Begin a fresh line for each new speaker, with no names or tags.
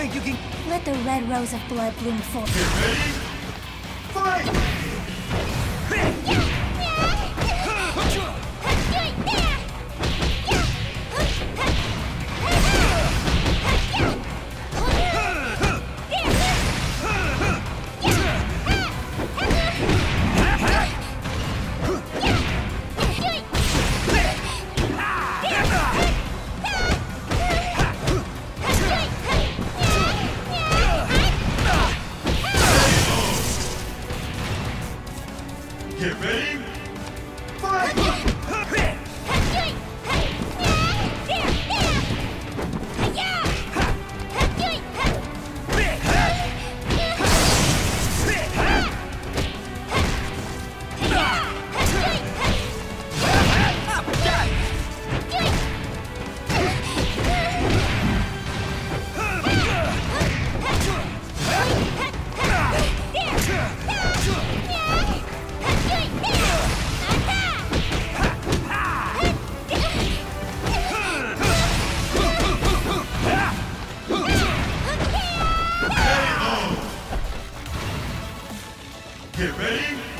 think you can...
Let the red rose of blood bloom for
Get ready. Fight! Ready. Fight! Get ready.